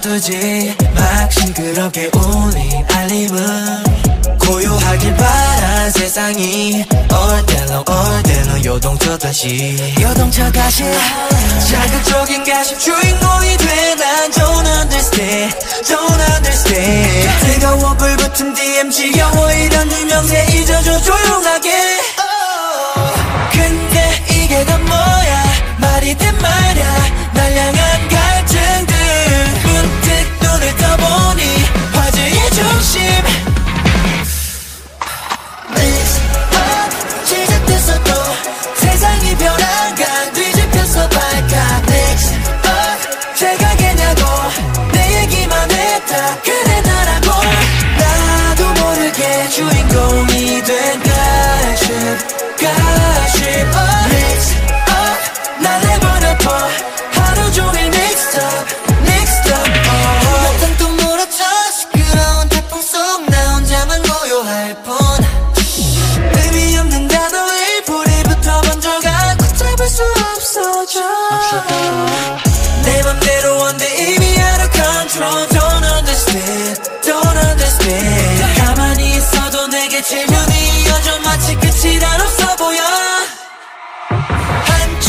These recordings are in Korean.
멈추지 막 싱그럽게 울린 알림은 고요하길 바란 세상이 day long 요동쳤다시. 요동쳐다시. 자극적인 가십 주인공이 돼난 Don't understand. Don't understand. 뜨거워 불 붙은 DM 지겨워 이런 유명세 잊어줘. 조용 제가겠냐고 내 얘기만 했다. 그래 나라고. 나도 모르게 주인공이 된가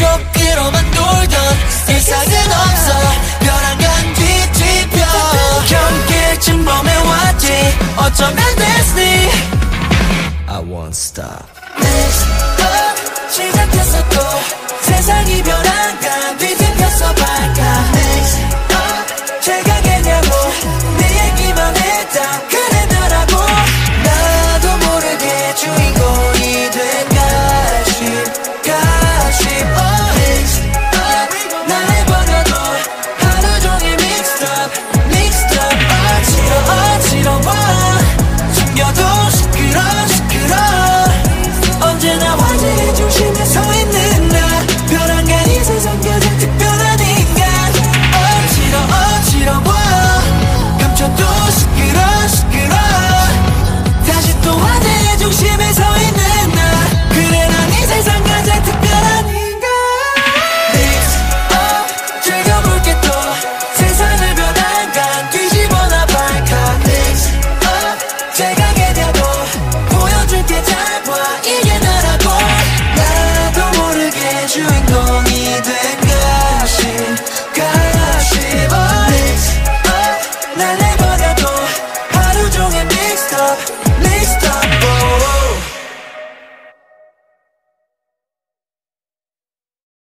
좁기로만 놀던 세상은 없어. 별한 건 뒤집혀. 경계쯤 범해왔지. 어쩌면 됐니? I won't stop. 내 시도 시작했어 또 세상이 변한 No.